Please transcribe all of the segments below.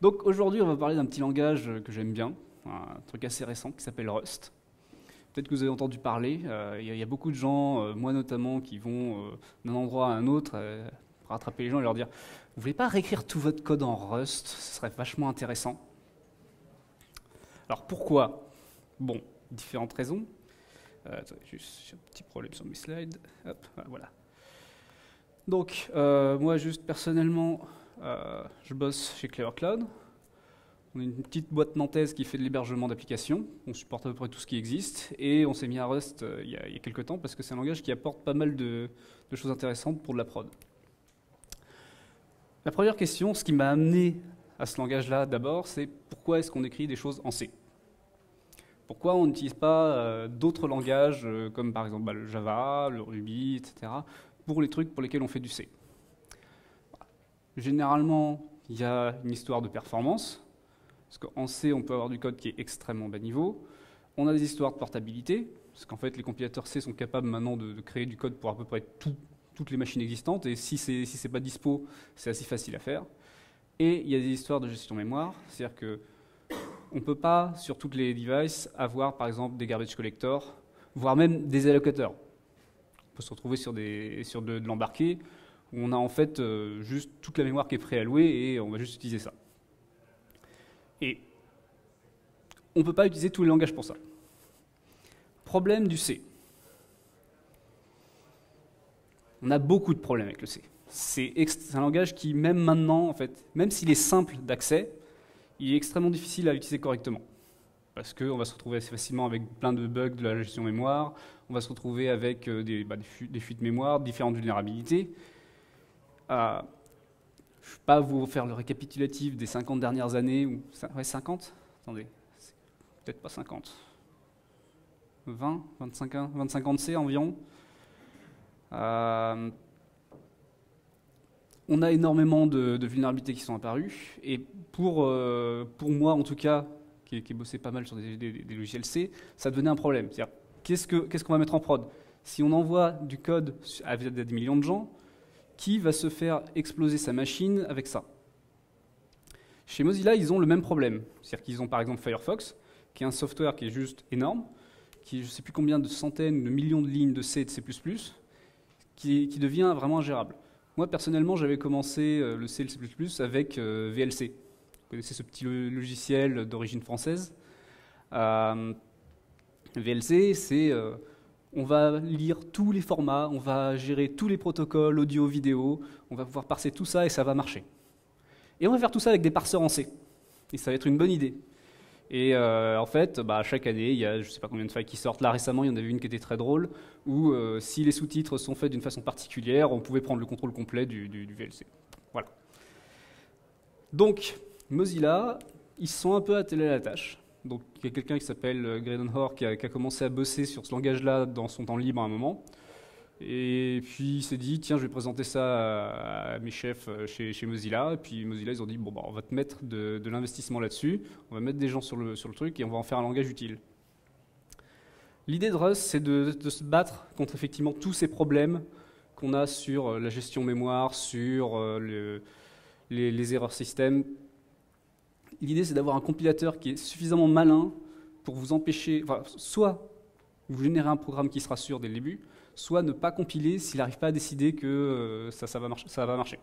Donc aujourd'hui, on va parler d'un petit langage que j'aime bien, un truc assez récent qui s'appelle Rust. Peut-être que vous avez entendu parler. Euh, Il y, a beaucoup de gens, euh, moi notamment, qui vont euh, d'un endroit à un autre pour rattraper les gens et leur dire Vous voulez pas réécrire tout votre code en Rust? Ce serait vachement intéressant. Alors pourquoi? Bon, différentes raisons. attendez, juste un petit problème sur mes slides. Hop, voilà. Donc, moi, juste personnellement, je bosse chez Clever Cloud. On est une petite boîte nantaise qui fait de l'hébergement d'applications. On supporte à peu près tout ce qui existe. Et on s'est mis à Rust euh, il, y a, quelques temps parce que c'est un langage qui apporte pas mal de, choses intéressantes pour de la prod. La première question, ce qui m'a amené à ce langage-là d'abord, c'est pourquoi est-ce qu'on écrit des choses en C? Pourquoi on n'utilise pas euh, d'autres langages euh, comme par exemple bah, le Java, le Ruby, etc. pour les trucs pour lesquels on fait du C? Généralement, il y a une histoire de performance. Parce qu'en C, on peut avoir du code qui est extrêmement bas niveau. On a des histoires de portabilité, parce qu'en fait, les compilateurs C sont capables maintenant de, créer du code pour à peu près toutes les machines existantes, et si c'est si pas dispo, c'est assez facile à faire. Et il y a des histoires de gestion mémoire, c'est-à-dire que on ne peut pas, sur toutes les devices, avoir par exemple des garbage collectors, voire même des allocateurs. On peut se retrouver sur, des, sur de, l'embarqué, où on a en fait euh, juste toute la mémoire qui est préallouée et on va juste utiliser ça. Et on ne peut pas utiliser tous les langages pour ça. Problème du C. On a beaucoup de problèmes avec le C. C'est un langage qui, même maintenant, en fait, même s'il est simple d'accès, il est extrêmement difficile à utiliser correctement. Parce qu'on va se retrouver assez facilement avec plein de bugs de la gestion mémoire, on va se retrouver avec euh, bah, des, fuites, mémoire, différentes vulnérabilités. Je ne vais pas vous faire le récapitulatif des 50 dernières années. Ou, ouais, 50 Attendez, peut-être pas 50. 20, 25, 25 ans de C environ. Euh, on a énormément de, vulnérabilités qui sont apparues. Et pour, euh, pour moi, en tout cas, qui, ai bossé pas mal sur des, logiciels C, ça devenait un problème. C'est-à-dire, qu'est-ce qu'on va mettre en prod? Si on envoie du code à des millions de gens, qui va se faire exploser sa machine avec ça Chez Mozilla, ils ont le même problème. C'est-à-dire qu'ils ont par exemple Firefox, qui est un software qui est juste énorme, qui est je ne sais plus combien de centaines, de millions de lignes de C et de C++, qui, devient vraiment ingérable. Moi, personnellement, j'avais commencé euh, le C et le C++ avec euh, VLC. Vous connaissez ce petit logiciel d'origine française euh, VLC, c'est on va lire tous les formats, on va gérer tous les protocoles audio, vidéo, on va pouvoir parser tout ça et ça va marcher. Et on va faire tout ça avec des parseurs en C. Et ça va être une bonne idée. Et euh, en fait, bah, chaque année, il y a je ne sais pas combien de failles qui sortent. Là récemment, il y en avait une qui était très drôle, où euh, si les sous-titres sont faits d'une façon particulière, on pouvait prendre le contrôle complet du, VLC. Voilà. Donc, Mozilla, ils sont un peu attelés à la tâche. Donc il y a quelqu'un qui s'appelle euh, Graydon Hoare qui a, commencé à bosser sur ce langage-là dans son temps libre à un moment. Et puis il s'est dit, tiens, je vais présenter ça à, mes chefs euh, chez, Mozilla. Et puis Mozilla, ils ont dit, bon, bah, on va te mettre de, l'investissement là-dessus, on va mettre des gens sur le, sur le truc et on va en faire un langage utile. L'idée de Rust, c'est de, se battre contre effectivement tous ces problèmes qu'on a sur euh, la gestion mémoire, sur les erreurs système, l'idée c'est d'avoir un compilateur qui est suffisamment malin pour vous empêcher, soit vous générez un programme qui sera sûr dès le début, soit ne pas compiler s'il n'arrive pas à décider que euh, ça, va marcher.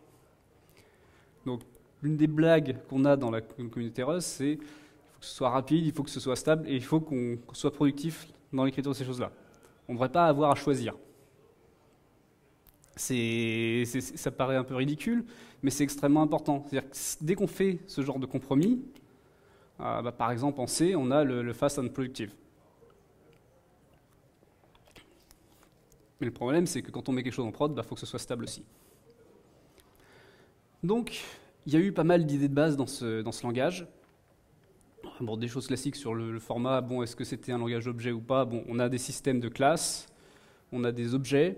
Donc, l'une des blagues qu'on a dans la communauté Rust, c'est qu'il faut que ce soit rapide, il faut que ce soit stable et il faut qu'on soit productif dans l'écriture de ces choses-là. On ne devrait pas avoir à choisir. ça paraît un peu ridicule, mais c'est extrêmement important. C'est-à-dire dès qu'on fait ce genre de compromis, euh, bah, par exemple en C, on a le, fast and productive. Mais le problème, c'est que quand on met quelque chose en prod, il bah, faut que ce soit stable aussi. Donc, il y a eu pas mal d'idées de base dans ce, dans ce langage. Bon, des choses classiques sur le, format, bon, est-ce que c'était un langage objet ou pas? Bon, on a des systèmes de classes, on a des objets,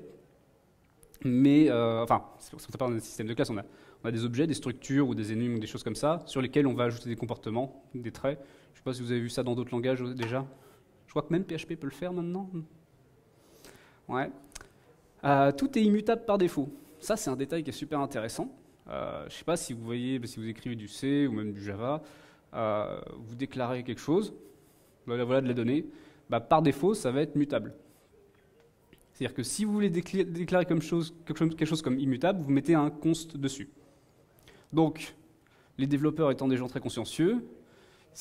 mais, euh, enfin, c'est pas un système de classe, on a, on a des objets, des structures ou des énigmes des choses comme ça, sur lesquelles on va ajouter des comportements, des traits. Je ne sais pas si vous avez vu ça dans d'autres langages déjà. Je crois que même PHP peut le faire maintenant. Ouais. Euh, tout est immutable par défaut. Ça, c'est un détail qui est super intéressant. euh, je ne sais pas si vous voyez, si vous écrivez du C ou même du Java, euh, vous déclarez quelque chose, voilà, voilà de la donnée, bah, par défaut, ça va être mutable. C'est-à-dire que si vous voulez déclarer chose, quelque chose comme immutable, vous mettez un const dessus. Donc, les développeurs étant des gens très consciencieux,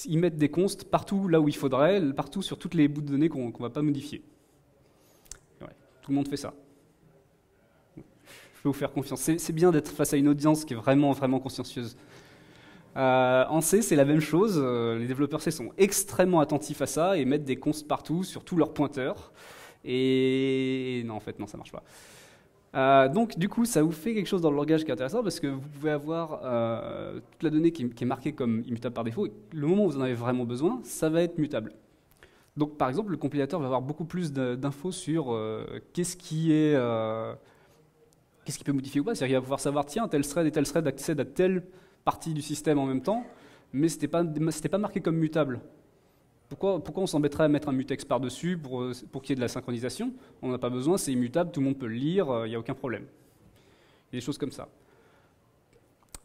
ils mettent des consts partout là où il faudrait, partout sur toutes les bouts de données qu'on ne va pas modifier. tout le monde fait ça. Je peux vous faire confiance. C'est bien d'être face à une audience qui est vraiment, vraiment consciencieuse. Euh, en C, c'est la même chose. Euh, les développeurs C sont extrêmement attentifs à ça et mettent des consts partout sur tous leurs pointeurs. Et non, en fait, non, ça marche pas. Euh, donc, du coup, ça vous fait quelque chose dans le langage qui est intéressant parce que vous pouvez avoir euh, toute la donnée qui, est marquée comme immutable par défaut. Et le moment où vous en avez vraiment besoin, ça va être mutable. Donc, par exemple, le compilateur va avoir beaucoup plus d'infos sur euh, qu'est-ce qui peut modifier ou pas. C'est-à-dire qu'il va pouvoir savoir, tiens, tel thread et tel thread accèdent à telle partie du système en même temps, mais c'était pas, pas marqué comme mutable. Pourquoi, on s'embêterait à mettre un mutex par-dessus pour, euh, qu'il y ait de la synchronisation? On n'a pas besoin, c'est immutable, tout le monde peut le lire, il euh, n'y a aucun problème. Il y a des choses comme ça.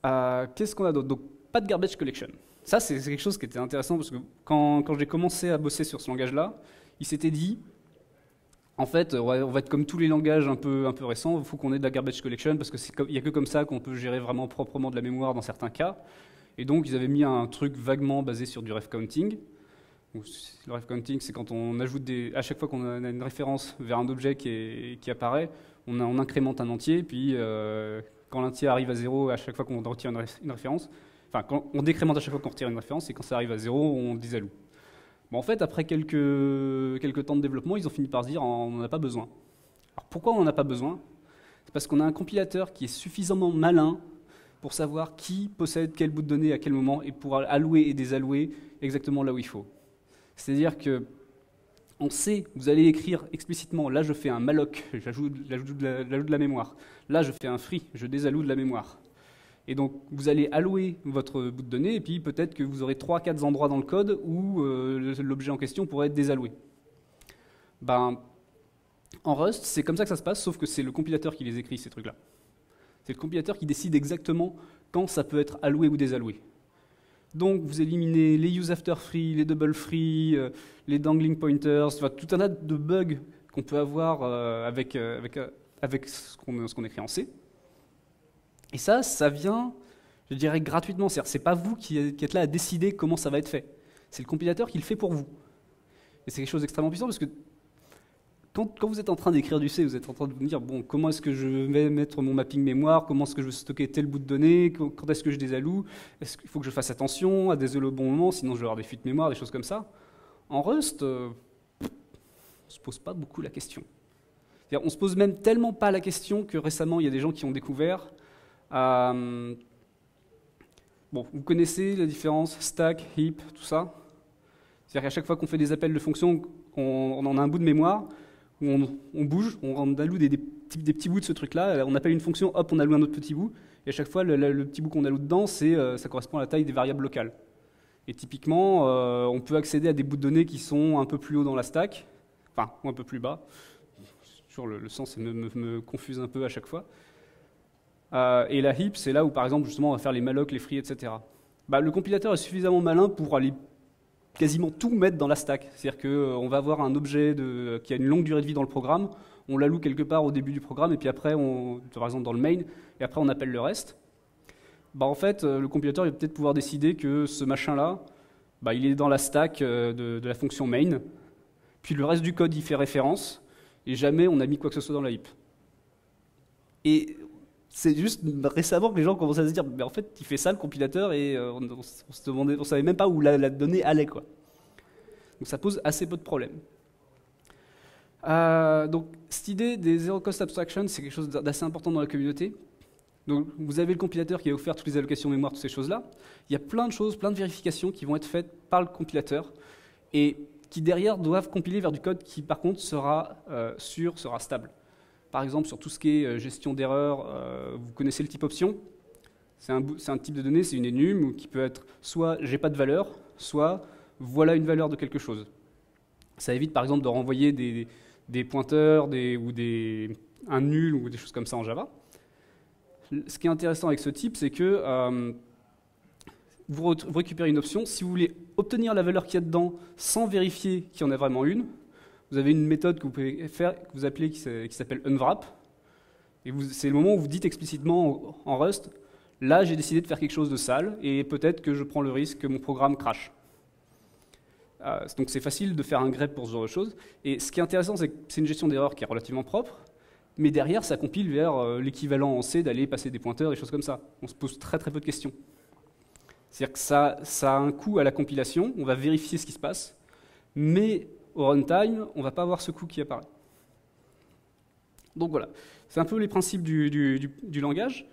Euh, qu'est-ce qu'on a d'autre? Donc, pas de garbage collection. Ça, c'est quelque chose qui était intéressant parce que quand, quand j'ai commencé à bosser sur ce langage-là, il s'était dit, en fait, on va être comme tous les langages un peu, un peu récents, il faut qu'on ait de la garbage collection parce qu'il n'y a que comme ça qu'on peut gérer vraiment proprement de la mémoire dans certains cas. Et donc, ils avaient mis un truc vaguement basé sur du ref counting. Le ref counting, c'est quand on ajoute des, à chaque fois qu'on a une référence vers un objet qui, apparaît, on, incrémente un entier, puis euh, quand l'entier arrive à zéro, à chaque fois qu'on retire une, référence, enfin, on décrémente à chaque fois qu'on retire une référence, et quand ça arrive à zéro, on désalloue. Bon, en fait, après quelques, quelques temps de développement, ils ont fini par se dire on n'en a pas besoin. Alors pourquoi on n'en a pas besoin? C'est parce qu'on a un compilateur qui est suffisamment malin pour savoir qui possède quel bout de données à quel moment et pour allouer et désallouer exactement là où il faut. C'est-à-dire que on sait, vous allez écrire explicitement, là je fais un malloc, j'ajoute de, de, la mémoire. Là je fais un free, je désalloue de la mémoire. Et donc vous allez allouer votre bout de données, et puis peut-être que vous aurez 3-4 endroits dans le code où euh, l'objet en question pourrait être désalloué. Ben, en Rust, c'est comme ça que ça se passe, sauf que c'est le compilateur qui les écrit, ces trucs-là. C'est le compilateur qui décide exactement quand ça peut être alloué ou désalloué. Donc vous éliminez les use after free, les double free, euh, les dangling pointers, tout un tas de bugs qu'on peut avoir euh, avec, euh, avec, avec ce qu'on écrit en C. Et ça, ça vient, je dirais, gratuitement. C'est pas vous qui, êtes là à décider comment ça va être fait. C'est le compilateur qui le fait pour vous. Et c'est quelque chose d'extrêmement puissant parce que quand, vous êtes en train d'écrire du C, vous êtes en train de vous dire bon, comment est-ce que je vais mettre mon mapping mémoire, comment est-ce que je veux stocker tel bout de données, quand est-ce que je désalloue, est-ce qu'il faut que je fasse attention à désoler au bon moment, sinon je vais avoir des fuites mémoire, des choses comme ça. En Rust, euh, on ne se pose pas beaucoup la question. On se pose même tellement pas la question que récemment il y a des gens qui ont découvert. Euh, bon, vous connaissez la différence stack, heap, tout ça. C'est-à-dire qu'à chaque fois qu'on fait des appels de fonctions, on, on en a un bout de mémoire on, bouge, on alloue des, petits, bouts de ce truc-là, on appelle une fonction, hop, on alloue un autre petit bout, et à chaque fois, le, petit bout qu'on alloue dedans, euh, ça correspond à la taille des variables locales. Et typiquement, euh, on peut accéder à des bouts de données qui sont un peu plus haut dans la stack, enfin, ou un peu plus bas. Toujours le, sens me, confuse un peu à chaque fois. Euh, et la heap, c'est là où, par exemple, justement, on va faire les malloc, les free, etc. Bah, le compilateur est suffisamment malin pour aller quasiment tout mettre dans la stack. C'est-à-dire qu'on euh, va avoir un objet de, qui a une longue durée de vie dans le programme, on l'alloue quelque part au début du programme, et puis après, on, par exemple dans le main, et après on appelle le reste. Bah, en fait, euh, le compilateur va peut-être pouvoir décider que ce machin-là, bah, il est dans la stack euh, de, la fonction main, puis le reste du code y fait référence, et jamais on a mis quoi que ce soit dans la heap. C'est juste récemment que les gens commencent à se dire, mais en fait, il fait ça le compilateur et euh, on, se demandait, on savait même pas où la, donnée allait quoi. Donc ça pose assez peu de problèmes. Euh, donc cette idée des zero cost abstraction, c'est quelque chose d'assez important dans la communauté. Donc vous avez le compilateur qui a offert toutes les allocations mémoire, toutes ces choses-là. Il y a plein de choses, plein de vérifications qui vont être faites par le compilateur et qui derrière doivent compiler vers du code qui par contre sera euh, sûr, sera stable. Par exemple, sur tout ce qui est euh, gestion d'erreurs, euh, vous connaissez le type option? C'est un, type de données, c'est une énum qui peut être soit j'ai pas de valeur, soit voilà une valeur de quelque chose. Ça évite par exemple de renvoyer des, pointeurs ou des, un nul ou des choses comme ça en Java. ce qui est intéressant avec ce type, c'est que euh, vous, récupérez une option. Si vous voulez obtenir la valeur qu'il y a dedans sans vérifier qu'il y en a vraiment une, vous avez une méthode que vous pouvez faire, que vous appelez, qui s'appelle unwrap. Et c'est le moment où vous dites explicitement en Rust, là j'ai décidé de faire quelque chose de sale, et peut-être que je prends le risque que mon programme crache. Euh, donc c'est facile de faire un grep pour ce genre de choses. Et ce qui est intéressant, c'est que c'est une gestion d'erreur qui est relativement propre, mais derrière, ça compile vers euh, l'équivalent en C d'aller passer des pointeurs, des choses comme ça. On se pose très très peu de questions. C'est-à-dire que ça, ça a un coût à la compilation, on va vérifier ce qui se passe, mais au runtime, on ne va pas avoir ce coût qui apparaît. Donc voilà, c'est un peu les principes du, langage.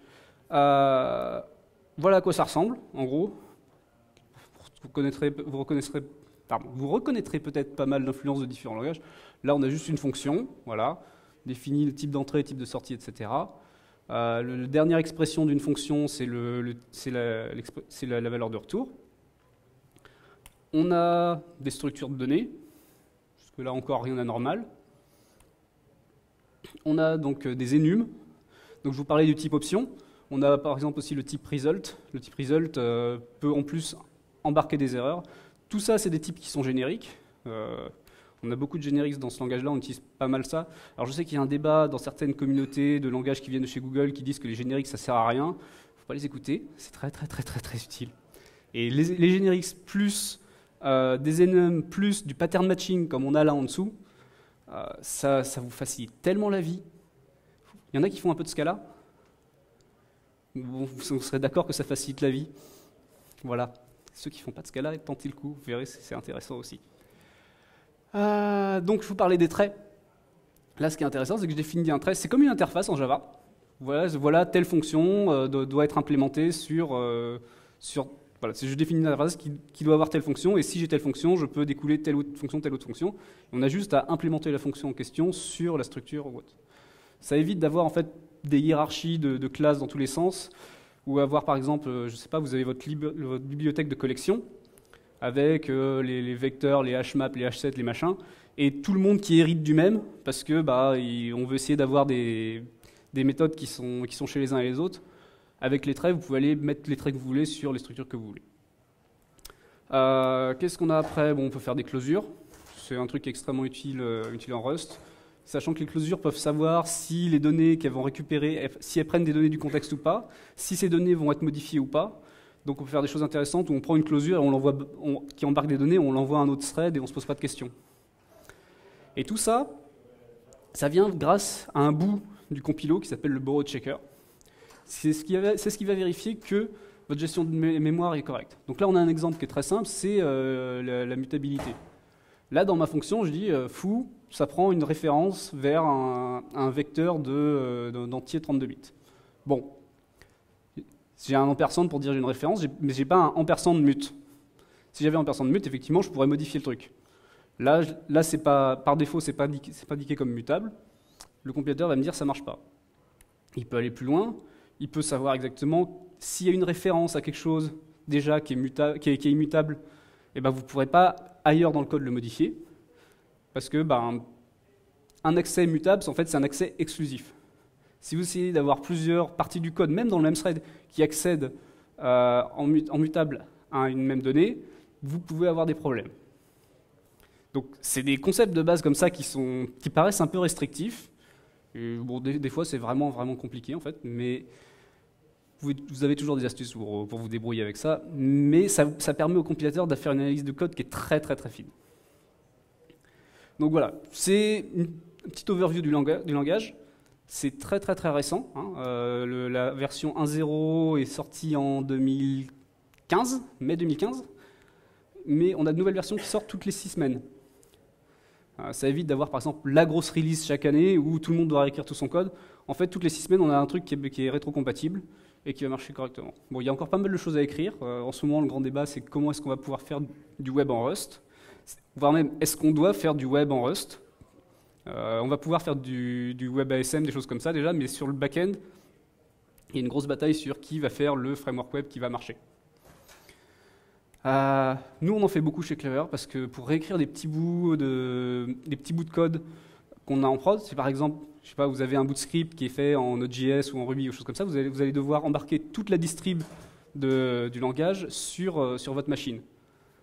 Euh, voilà à quoi ça ressemble, en gros. Vous, connaîtrez, vous reconnaîtrez, reconnaîtrez peut-être pas mal d'influences de différents langages. Là, on a juste une fonction, voilà, définit le type d'entrée, type de sortie, etc. Euh, la dernière expression d'une fonction, c'est la, valeur de retour. On a des structures de données, là encore rien d'anormal. On a donc euh, des enums. Donc je vous parlais du type option. On a par exemple aussi le type result. Le type result euh, peut en plus embarquer des erreurs. Tout ça, c'est des types qui sont génériques. On a beaucoup de génériques dans ce langage-là, on utilise pas mal ça. Alors je sais qu'il y a un débat dans certaines communautés de langages qui viennent de chez Google qui disent que les génériques ça sert à rien. Il ne faut pas les écouter, c'est très très très très très utile. Et les génériques plus euh, des enums plus du pattern matching comme on a là en dessous, euh, ça, ça vous facilite tellement la vie. Il y en a qui font un peu de Scala. Bon, vous serez d'accord que ça facilite la vie. Voilà. Ceux qui font pas de Scala, tentez le coup, vous verrez, c'est intéressant aussi. Euh, donc je vous parlais des traits. Là, ce qui est intéressant, c'est que je définis un trait. C'est comme une interface en Java. Voilà, voilà telle fonction doit être implémentée sur, sur voilà, je définis une interface qui, doit avoir telle fonction, et si j'ai telle fonction, je peux découler telle autre fonction, telle autre fonction. on a juste à implémenter la fonction en question sur la structure ou autre. Ça évite d'avoir en fait des hiérarchies de, classes dans tous les sens, ou avoir par exemple, je ne sais pas, vous avez votre, bibliothèque de collection, avec euh, les, vecteurs, les hmaps, les h7, les machins, et tout le monde qui hérite du même, parce que bah, on veut essayer d'avoir des, méthodes qui sont, qui sont chez les uns et les autres. Avec les traits, vous pouvez aller mettre les traits que vous voulez sur les structures que vous voulez. Euh, qu'est-ce qu'on a après? On peut faire des closures. C'est un truc extrêmement utile, euh, utile en Rust. Sachant que les closures peuvent savoir si les données qu'elles vont récupérer, si elles prennent des données du contexte ou pas, si ces données vont être modifiées ou pas. Donc on peut faire des choses intéressantes où on prend une closure et on qui embarque des données, on l'envoie à un autre thread et on ne se pose pas de questions. Et tout ça, ça vient grâce à un bout du compilo qui s'appelle le borrow checker. C'est ce, qui va vérifier que votre gestion de mémoire est correcte. Donc là, on a un exemple qui est très simple, c'est euh, la, mutabilité. Là, dans ma fonction, je dis euh, foo, ça prend une référence vers un, vecteur euh, d'entier de, 32 bits. Bon, j'ai un ampersand pour dire une référence, mais j'ai pas un ampersand mute. Si j'avais un ampersand mute, effectivement, je pourrais modifier le truc. Là, là c'est pas, par défaut, c'est pas, pas indiqué comme mutable. Le compilateur va me dire ça marche pas. Il peut aller plus loin. Il peut savoir exactement s'il y a une référence à quelque chose déjà qui est, immutable. Eh ben, vous ne pourrez pas ailleurs dans le code le modifier, parce que ben, un accès mutable, en fait, c'est un accès exclusif. Si vous essayez d'avoir plusieurs parties du code, même dans le même thread, qui accèdent euh, en, mutable à une même donnée, vous pouvez avoir des problèmes. Donc c'est des concepts de base comme ça qui, sont, qui paraissent un peu restrictifs. Bon, des, fois c'est vraiment vraiment compliqué en fait, mais vous, avez toujours des astuces pour, vous débrouiller avec ça. Mais ça, permet au compilateur de faire une analyse de code qui est très très très fine. Donc voilà, c'est une petite overview du, langage. C'est très très très récent. Hein. Euh, la version 1.0 est sortie en 2015, mai 2015. Mais on a de nouvelles versions qui sortent toutes les six semaines. Euh, ça évite d'avoir par exemple la grosse release chaque année où tout le monde doit réécrire tout son code. En fait, toutes les six semaines, on a un truc qui est, qui est rétrocompatible et qui va marcher correctement. Bon, il y a encore pas mal de choses à écrire. Euh, en ce moment, le grand débat, c'est comment est-ce qu'on va pouvoir faire du web en Rust, voire même est-ce qu'on doit faire du web en Rust? Euh, on va pouvoir faire du, web ASM, des choses comme ça déjà, mais sur le back-end, il y a une grosse bataille sur qui va faire le framework web qui va marcher. Euh, nous, on en fait beaucoup chez Clever parce que pour réécrire des petits bouts de, code qu'on a en prod, c'est par exemple, je sais pas, vous avez un bout de script qui est fait en Node.js ou en Ruby ou choses comme ça, vous allez, devoir embarquer toute la distrib du langage sur, sur votre machine.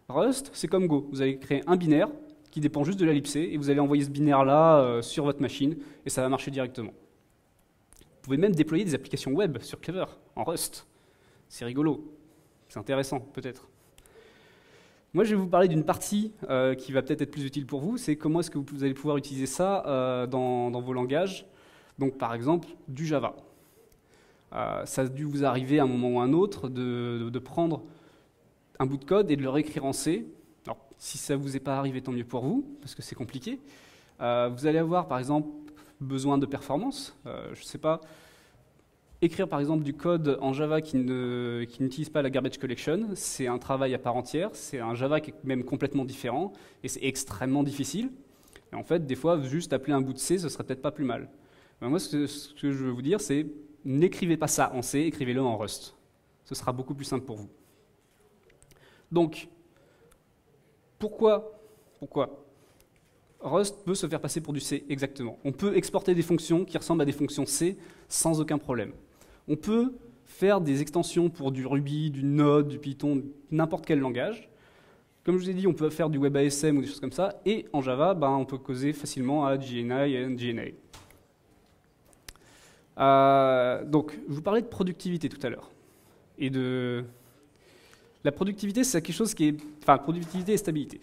Rust, c'est comme Go. Vous allez créer un binaire qui dépend juste de la libc et vous allez envoyer ce binaire-là sur votre machine et ça va marcher directement. Vous pouvez même déployer des applications web sur Clever en Rust. C'est rigolo. C'est intéressant, peut-être. Moi, je vais vous parler d'une partie euh, qui va peut-être être plus utile pour vous, c'est comment est-ce que vous allez pouvoir utiliser ça euh, dans, vos langages. Donc, par exemple, du Java. Euh, ça a dû vous arriver à un moment ou à un autre de, prendre un bout de code et de le réécrire en C. Alors, si ça ne vous est pas arrivé, tant mieux pour vous, parce que c'est compliqué. vous allez avoir, par exemple, besoin de performance. je ne sais pas, Écrire par exemple du code en Java qui n'utilise pas la garbage collection, c'est un travail à part entière, c'est un Java qui est même complètement différent, et c'est extrêmement difficile. Et en fait, des fois, juste appeler un bout de C, ce serait peut-être pas plus mal. moi, ce que, ce que je veux vous dire, c'est n'écrivez pas ça en C, écrivez-le en Rust. Ce sera beaucoup plus simple pour vous. Donc, pourquoi, pourquoi Rust peut se faire passer pour du C, exactement. On peut exporter des fonctions qui ressemblent à des fonctions C sans aucun problème. On peut faire des extensions pour du Ruby, du Node, du Python, n'importe quel langage. Comme je vous ai dit, on peut faire du WebASM ou des choses comme ça. Et en Java, ben, on peut causer facilement à GNI et GNA. Euh, donc, je vous parlais de productivité tout à l'heure. Et de... La productivité, c'est quelque chose qui est... Enfin, productivité et stabilité.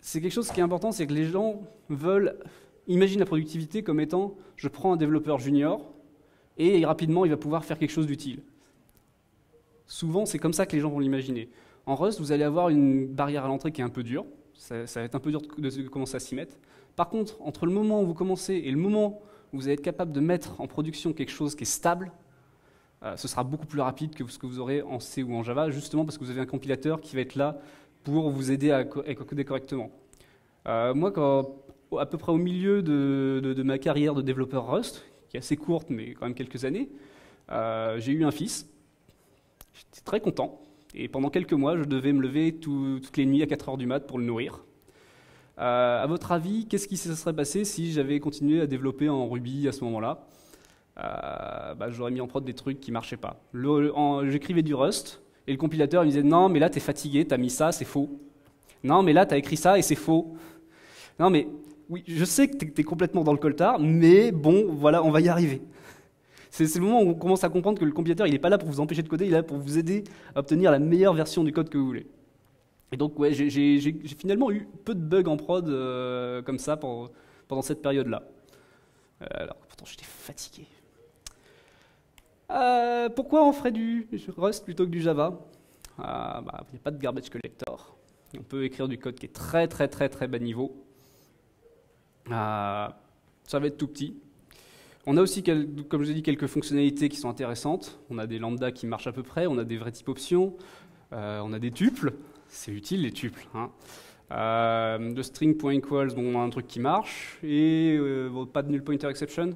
C'est quelque chose qui est important, c'est que les gens veulent... Imaginent la productivité comme étant, je prends un développeur junior, et rapidement il va pouvoir faire quelque chose d'utile. Souvent, c'est comme ça que les gens vont l'imaginer. En Rust, vous allez avoir une barrière à l'entrée qui est un peu dure. Ça, va être un peu dur de, commencer à s'y mettre. Par contre, entre le moment où vous commencez et le moment où vous allez être capable de mettre en production quelque chose qui est stable, euh, ce sera beaucoup plus rapide que ce que vous aurez en C ou en Java, justement parce que vous avez un compilateur qui va être là pour vous aider à, coder correctement. Euh, moi, à peu près au milieu de, ma carrière de développeur Rust, qui est assez courte, mais quand même quelques années, euh, j'ai eu un fils. J'étais très content. Et pendant quelques mois, je devais me lever toutes les nuits à 4 heures du mat pour le nourrir. Euh, à votre avis, qu'est-ce qui se serait passé si j'avais continué à développer en Ruby à ce moment-là? Euh, bah, J'aurais mis en prod des trucs qui marchaient pas. J'écrivais du Rust, et le compilateur il me disait Non, mais là, tu es fatigué, tu as mis ça, c'est faux. Non, mais là, tu as écrit ça et c'est faux. Non, mais oui, je sais que tu es, complètement dans le coltard, mais bon, voilà, on va y arriver. C'est le moment où on commence à comprendre que le compilateur, il n'est pas là pour vous empêcher de coder, il est là pour vous aider à obtenir la meilleure version du code que vous voulez. Et donc, ouais, j'ai finalement eu peu de bugs en prod euh, comme ça pendant cette période-là. Euh, alors, pourtant, j'étais fatigué. Euh, pourquoi on ferait du Rust plutôt que du Java? Ah, bah, Il n'y a pas de garbage collector. On peut écrire du code qui est très très très très bas niveau. Euh, ça va être tout petit. On a aussi, comme je vous ai dit, quelques fonctionnalités qui sont intéressantes. On a des lambdas qui marchent à peu près, on a des vrais types options, euh, on a des tuples. C'est utile les tuples. Hein. Euh, le string.equals, bon, on a un truc qui marche, et pas de null pointer exception.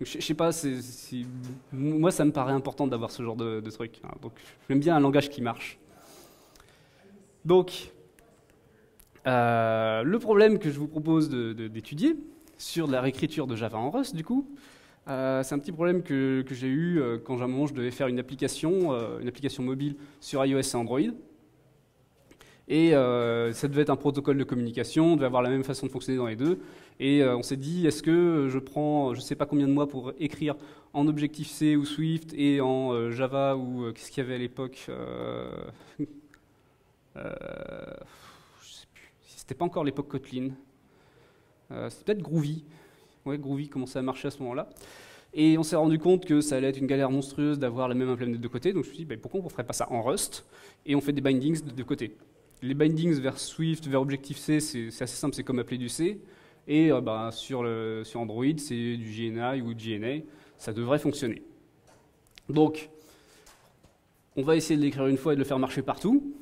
je, sais pas, moi ça me paraît important d'avoir ce genre de, truc. Hein. J'aime bien un langage qui marche. Donc euh, le problème que je vous propose d'étudier sur la réécriture de Java en Rust, du coup, euh, c'est un petit problème que, j'ai eu euh, quand à un moment je devais faire une application, une application mobile sur iOS et Android. Et ça devait être un protocole de communication, on devait avoir la même façon de fonctionner dans les deux. Et on s'est dit, est-ce que je prends je ne sais pas combien de mois pour écrire en Objective-C ou Swift et en Java ou qu'est-ce qu'il y avait à l'époque c'était pas encore l'époque Kotlin. Euh, c'était peut-être Groovy. Ouais, Groovy commençait à marcher à ce moment-là. Et on s'est rendu compte que ça allait être une galère monstrueuse d'avoir la même implémentation de deux côtés. Donc je me suis dit, bah, pourquoi on ne ferait pas ça en Rust Et on fait des bindings de deux côtés. Les bindings vers Swift, vers Objective-C, c'est assez simple, c'est comme appeler du C. Et euh, bah, sur, sur Android, c'est du GNI ou GNA. Ça devrait fonctionner. Donc, on va essayer de l'écrire une fois et de le faire marcher partout.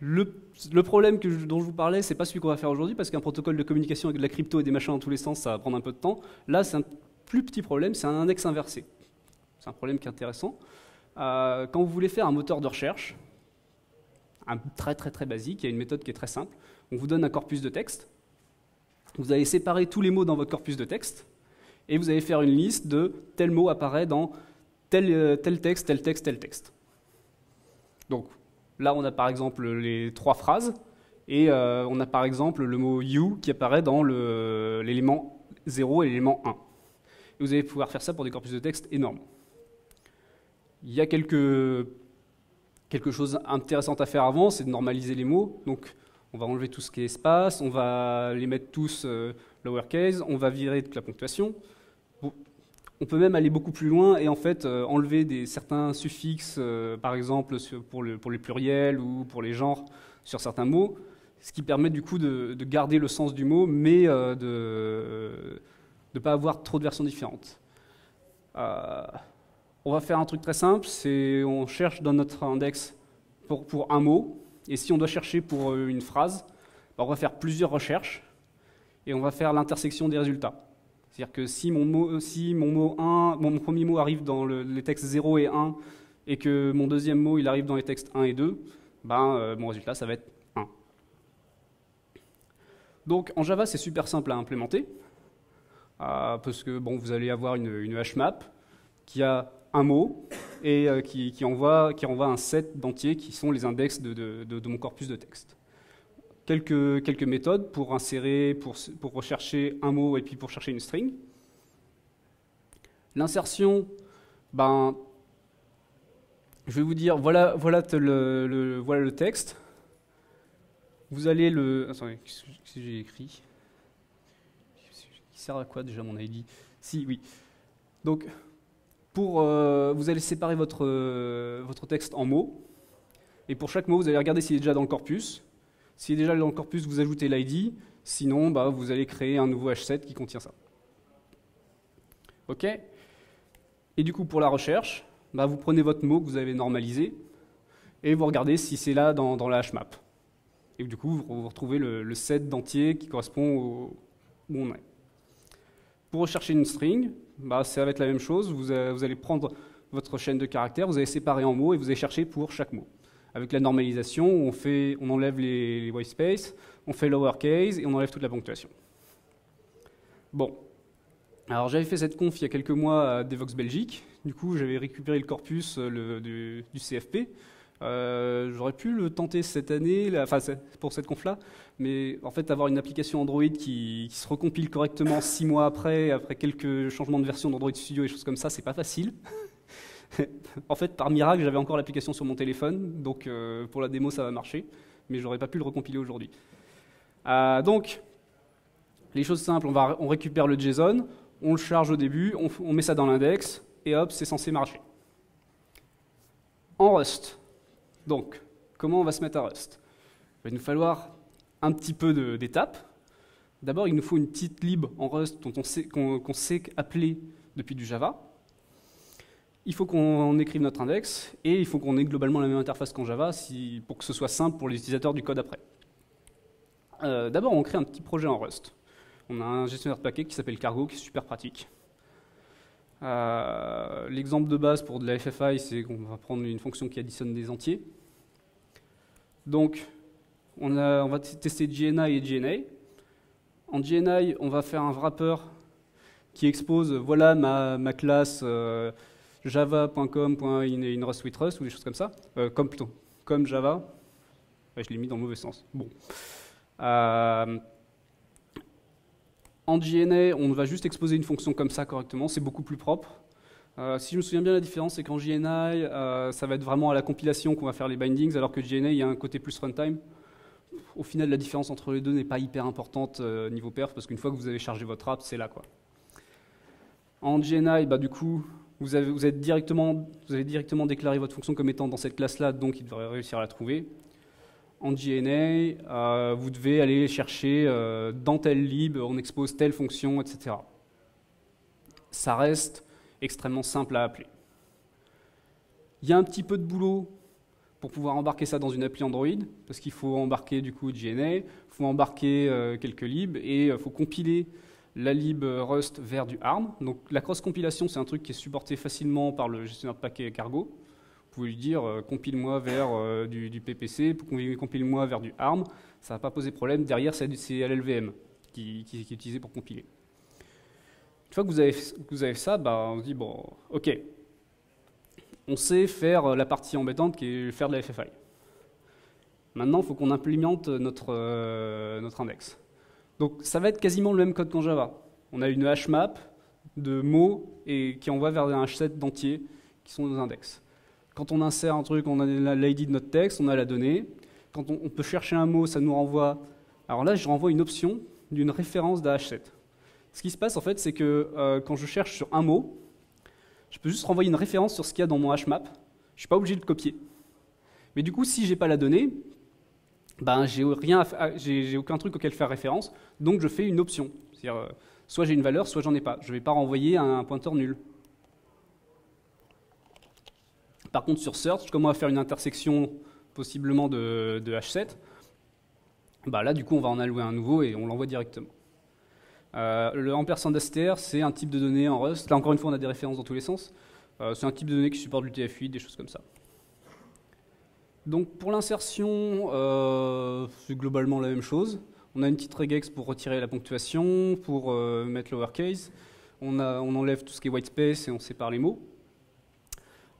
Le, problème dont je vous parlais, c'est pas celui qu'on va faire aujourd'hui, parce qu'un protocole de communication avec de la crypto et des machins dans tous les sens, ça va prendre un peu de temps. Là, c'est un plus petit problème, c'est un index inversé. C'est un problème qui est intéressant. Euh, quand vous voulez faire un moteur de recherche, un très très très basique, il y a une méthode qui est très simple. On vous donne un corpus de texte, vous allez séparer tous les mots dans votre corpus de texte, et vous allez faire une liste de tel mot apparaît dans tel, euh, tel texte, tel texte, tel texte. Donc là, on a par exemple les trois phrases, et euh, on a par exemple le mot you qui apparaît dans l'élément 0 et l'élément 1. Et vous allez pouvoir faire ça pour des corpus de texte énormes. Il y a quelque chose d'intéressant à faire avant, c'est de normaliser les mots. Donc on va enlever tout ce qui est espace, on va les mettre tous euh, lowercase, on va virer toute la ponctuation. On peut même aller beaucoup plus loin et en fait euh, enlever des, certains suffixes, euh, par exemple pour, le, pour, les pluriels ou pour les genres sur certains mots, ce qui permet du coup de, garder le sens du mot, mais de ne pas avoir trop de versions différentes. on va faire un truc très simple, c'est on cherche dans notre index pour, un mot, et si on doit chercher pour euh, une phrase, bah, on va faire plusieurs recherches et on va faire l'intersection des résultats. C'est-à-dire que si mon mot, si mon mot 1, mon premier mot arrive dans les textes 0 et 1 et que mon deuxième mot il arrive dans les textes 1 et 2, ben, euh, mon résultat ça va être 1. Donc en Java c'est super simple à implémenter euh, parce que bon, vous allez avoir une, une HMAP qui a un mot et euh, qui, envoie, qui envoie un set d'entiers qui sont les index de, mon corpus de texte. Quelques, quelques méthodes pour insérer, pour, pour rechercher un mot et puis pour chercher une string. L'insertion, ben, je vais vous dire, voilà, voilà, le, voilà le texte. Vous allez le... Attendez, qu'est-ce que j'ai écrit? Qui sert à quoi déjà mon ID Si, oui. Donc, euh, vous allez séparer votre, euh, votre texte en mots. Et pour chaque mot, vous allez regarder s'il est déjà dans le corpus. Est déjà dans le corpus, vous ajoutez l'ID. Sinon, bah, vous allez créer un nouveau H7 qui contient ça. OK? Et du coup, pour la recherche, bah, vous prenez votre mot que vous avez normalisé et vous regardez si c'est là dans, la HMAP. Et du coup, vous retrouvez le, set d'entier qui correspond au, où on est. Pour rechercher une string, bah, ça va être la même chose. Vous, allez prendre votre chaîne de caractères, vous allez séparer en mots et vous allez chercher pour chaque mot. Avec la normalisation, on, fait, on enlève les, les white space, on fait lowercase et on enlève toute la ponctuation. Bon. Alors j'avais fait cette conf il y a quelques mois à Devox Belgique. Du coup, j'avais récupéré le corpus euh, du, CFP. Euh, j'aurais pu le tenter cette année, enfin pour cette conf-là, mais en fait avoir une application Android qui, se recompile correctement six mois après, après quelques changements de version d'Android Studio et choses comme ça, c'est pas facile. en fait, par miracle, j'avais encore l'application sur mon téléphone, donc euh, pour la démo ça va marcher, mais j'aurais pas pu le recompiler aujourd'hui. Euh, donc, les choses simples, on, on récupère le JSON, on le charge au début, on, on met ça dans l'index, et hop, c'est censé marcher. En Rust, donc, comment on va se mettre à Rust? Il va nous falloir un petit peu d'étapes. D'abord, il nous faut une petite lib en Rust qu'on sait, sait, appeler depuis du Java. Il faut qu'on écrive notre index et il faut qu'on ait globalement la même interface qu'en Java pour que ce soit simple pour les utilisateurs du code après. Euh, d'abord, on crée un petit projet en Rust. On a un gestionnaire de paquets qui s'appelle Cargo, qui est super pratique. Euh, l'exemple de base pour de la FFI, c'est qu'on va prendre une fonction qui additionne des entiers. Donc, on, va tester GNI et GNA. En GNI, on va faire un wrapper qui expose, voilà ma, classe euh, java.com.inRustWithRust ou des choses comme ça. Euh, comme plutôt, comme Java. je l'ai mis dans le mauvais sens. Bon. Euh, en GNA, on va juste exposer une fonction comme ça correctement, c'est beaucoup plus propre. si je me souviens bien, la différence, c'est qu'en GNI, ça va être vraiment à la compilation qu'on va faire les bindings, alors que GNA, il y a un côté plus runtime au final, la différence entre les deux n'est pas hyper importante euh, niveau perf, parce qu'une fois que vous avez chargé votre app, c'est là. Quoi. En GNI, bah, du coup, vous avez, directement, vous avez directement déclaré votre fonction comme étant dans cette classe-là, donc il devrait réussir à la trouver. En GNA, euh, vous devez aller chercher euh, dans tel lib, on expose telle fonction, etc. Ça reste extrêmement simple à appeler. Il y a un petit peu de boulot pour pouvoir embarquer ça dans une appli Android, parce qu'il faut embarquer du coup GNA, il faut embarquer euh, quelques libs et il faut compiler la lib Rust vers du ARM. Donc la cross-compilation, c'est un truc qui est supporté facilement par le gestionnaire de paquets Cargo. Vous pouvez lui dire euh, compile-moi vers du, PPC, compile-moi vers du ARM, ça va pas poser problème. Derrière, c'est LLVM qui, est utilisé pour compiler. Une fois que vous avez, vous avez ça, bah, on se dit, bon, ok, on sait faire la partie embêtante qui est faire de la FFI. Maintenant, il faut qu'on implémente notre, euh, notre index. Donc ça va être quasiment le même code qu'en Java. On a une hmap de mots et qui envoie vers un set d'entiers qui sont nos index. Quand on insère un truc, on a l'ID de notre texte, on a la donnée. Quand on, peut chercher un mot, ça nous renvoie. Alors là, je renvoie une option d'une référence d'H7. Ce qui se passe en fait, c'est que euh, quand je cherche sur un mot, je peux juste renvoyer une référence sur ce qu'il y a dans mon hmap. Je ne suis pas obligé de copier. Mais du coup, si j'ai pas la donnée, ben j'ai aucun truc auquel faire référence, donc je fais une option. C'est-à-dire, euh, soit j'ai une valeur, soit j'en ai pas. Je ne vais pas renvoyer un pointeur nul. Par contre, sur search, comme on va faire une intersection possiblement de, H7, bah là, du coup, on va en allouer un nouveau et on l'envoie directement. Euh, le ampersand str, c'est un type de données en Rust. Là, encore une fois, on a des références dans tous les sens. Euh, c'est un type de données qui supporte l'UTF-8, des choses comme ça. Donc, pour l'insertion, euh, c'est globalement la même chose. On a une petite regex pour retirer la ponctuation, pour mettre lowercase. On, on enlève tout ce qui est white space et on sépare les mots.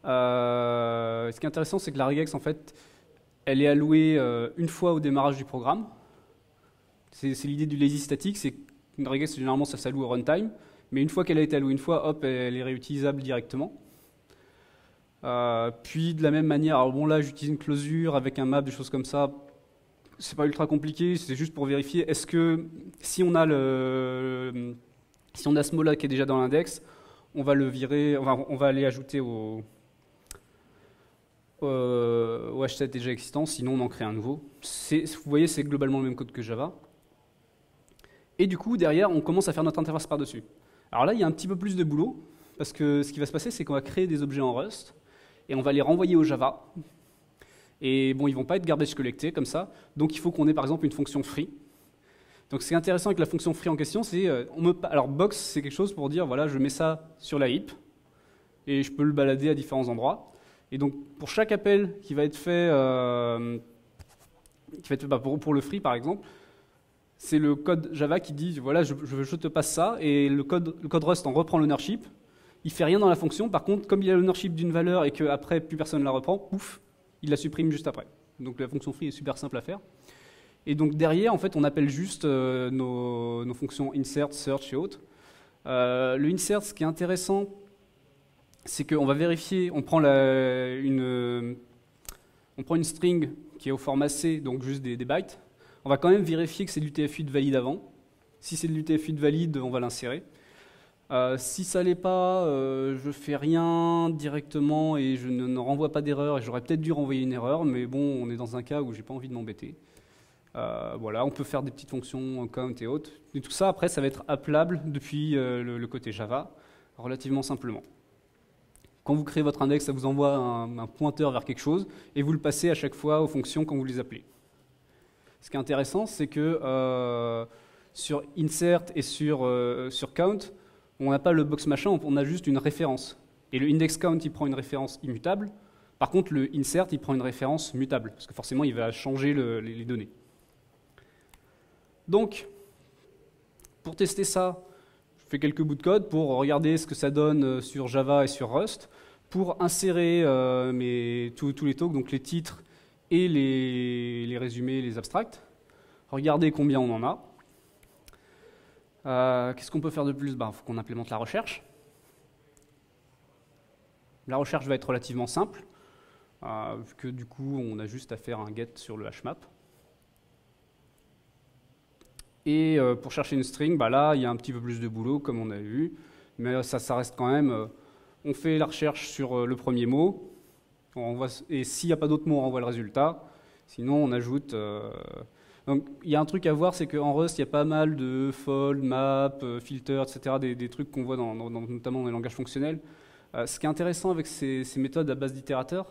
Euh, ce qui est intéressant, c'est que la regex, en fait, elle est allouée euh, une fois au démarrage du programme. C'est l'idée du lazy static, c'est qu'une regex, généralement, ça s'alloue au runtime, mais une fois qu'elle a été allouée une fois, hop, elle est réutilisable directement. Euh, puis de la même manière, alors bon là j'utilise une closure avec un map, des choses comme ça. C'est pas ultra compliqué, c'est juste pour vérifier est-ce que si on a le si on a ce mot là qui est déjà dans l'index, on va le virer, on va aller ajouter au, euh, H7 déjà existant, sinon on en crée un nouveau. Vous voyez, c'est globalement le même code que Java. Et du coup, derrière, on commence à faire notre interface par-dessus. Alors là, il y a un petit peu plus de boulot, parce que ce qui va se passer, c'est qu'on va créer des objets en Rust, et on va les renvoyer au Java. Et bon, ils vont pas être garbage collectés comme ça, donc il faut qu'on ait par exemple une fonction free. Donc ce qui est intéressant avec la fonction free en question, c'est, euh, alors box, c'est quelque chose pour dire, voilà, je mets ça sur la heap, et je peux le balader à différents endroits. Et donc, pour chaque appel qui va être fait, euh, qui va être bah, pour, le free par exemple, c'est le code Java qui dit voilà, je, je, te passe ça, et le code, le code Rust en reprend l'ownership. Il fait rien dans la fonction. Par contre, comme il a l'ownership d'une valeur et qu'après plus personne ne la reprend, pouf, il la supprime juste après. Donc la fonction free est super simple à faire. Et donc derrière, en fait, on appelle juste euh, nos, fonctions insert, search et autres. Euh, le insert, ce qui est intéressant, c'est qu'on va vérifier, on prend, une, on prend une string qui est au format C, donc juste des, bytes. On va quand même vérifier que c'est de l'UTF-8 valide avant. Si c'est de l'UTF-8 valide, on va l'insérer. Euh, si ça l'est pas, euh, je fais rien directement et je ne, renvoie pas d'erreur. Et j'aurais peut-être dû renvoyer une erreur, mais bon, on est dans un cas où j'ai pas envie de m'embêter. Euh, voilà, on peut faire des petites fonctions count et autres. Tout ça, après, ça va être appelable depuis le, côté Java, relativement simplement. Quand vous créez votre index, ça vous envoie un, pointeur vers quelque chose et vous le passez à chaque fois aux fonctions quand vous les appelez. Ce qui est intéressant, c'est que euh, sur insert et sur, euh, sur count, on n'a pas le box machin, on a juste une référence. Et le index count, il prend une référence immutable. Par contre, le insert, il prend une référence mutable, parce que forcément, il va changer les données. Donc, pour tester ça, je fais quelques bouts de code pour regarder ce que ça donne euh, sur Java et sur Rust, pour insérer euh, tous, les talks, donc les titres et les, résumés, les abstracts. Regardez combien on en a. Euh, qu'est-ce qu'on peut faire de plus? Il ben, faut qu'on implémente la recherche. La recherche va être relativement simple, vu que du coup on a juste à faire un get sur le hmap. Et euh, pour chercher une string, bah là, il y a un petit peu plus de boulot, comme on a vu. Mais ça, ça reste quand même... Euh, on fait la recherche sur euh, le premier mot. et s'il n'y a pas d'autres mots, on renvoie le résultat. Sinon, on ajoute... Donc, il y a un truc à voir, c'est qu'en Rust, il y a pas mal de fold, map, filter, etc., des, trucs qu'on voit notamment dans les langages fonctionnels. ce qui est intéressant avec ces, ces méthodes à base d'itérateurs,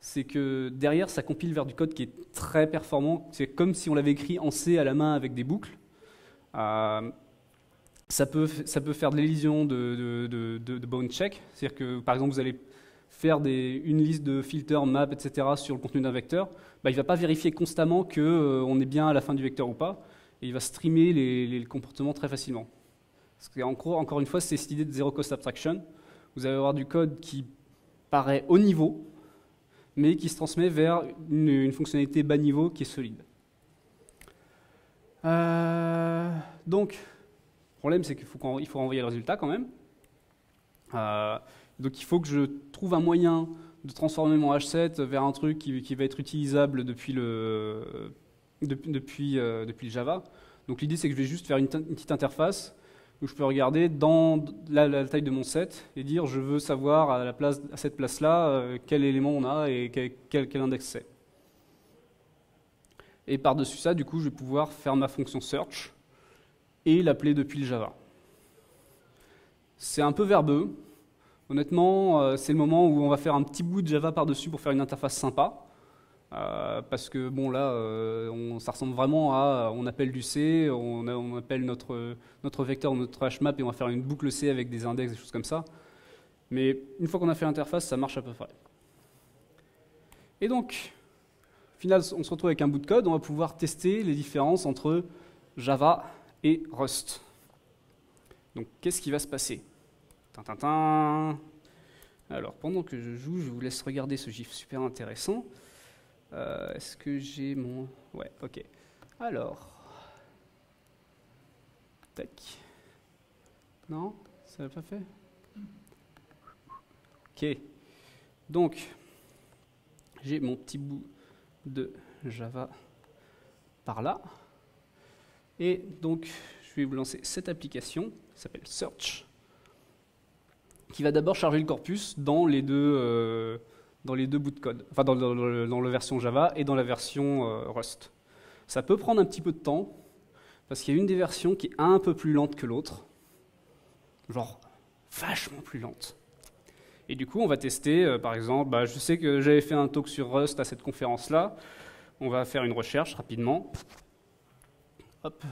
c'est que derrière, ça compile vers du code qui est très performant. C'est comme si on l'avait écrit en C à la main avec des boucles. Euh, ça, peut, ça peut faire de l'élision de, de, de, bound check, c'est-à-dire que par exemple vous allez faire une liste de filters, maps, etc. sur le contenu d'un vecteur, bah, il ne va pas vérifier constamment qu'on euh, est bien à la fin du vecteur ou pas. et il va streamer les, comportements très facilement. encore une fois, c'est cette idée de zero cost abstraction. Vous allez avoir du code qui paraît haut niveau, mais qui se transmet vers une, fonctionnalité bas niveau qui est solide. Euh, donc, le problème, c'est qu'il faut, faut renvoyer le résultat quand même. Euh, donc il faut que je trouve un moyen de transformer mon H7 vers un truc qui, va être utilisable depuis le, depuis, euh, depuis, le Java. Donc l'idée c'est que je vais juste faire une, petite interface où je peux regarder dans la, taille de mon set et dire je veux savoir à, la place, à cette place-là euh, quel élément on a et quel, quel, index c'est. Et par-dessus ça, du coup, je vais pouvoir faire ma fonction search et l'appeler depuis le Java. C'est un peu verbeux, Honnêtement, euh, c'est le moment où on va faire un petit bout de Java par-dessus pour faire une interface sympa. Euh, parce que bon là, euh, ça ressemble vraiment à, on appelle du C, on, appelle notre, notre vecteur, notre HMAP et on va faire une boucle C avec des index, des choses comme ça. Mais une fois qu'on a fait l'interface, ça marche à peu près. Et donc, au final, on se retrouve avec un bout de code, on va pouvoir tester les différences entre Java et Rust. Donc, qu'est-ce qui va se passer? Alors, pendant que je joue, je vous laisse regarder ce gif super intéressant. Euh, est-ce que j'ai mon... Ouais, ok. Alors... Tac. Non Ça l'a pas fait? Ok. Donc, j'ai mon petit bout de Java par là. Et donc, je vais vous lancer cette application qui s'appelle Search qui va d'abord charger le corpus dans les deux, euh, dans les deux bouts de code, enfin dans, la version Java et dans la version euh, Rust. Ça peut prendre un petit peu de temps, parce qu'il y a une des versions qui est un peu plus lente que l'autre, genre vachement plus lente. Et du coup, on va tester, euh, par exemple, bah, je sais que j'avais fait un talk sur Rust à cette conférence-là, on va faire une recherche rapidement. Hop.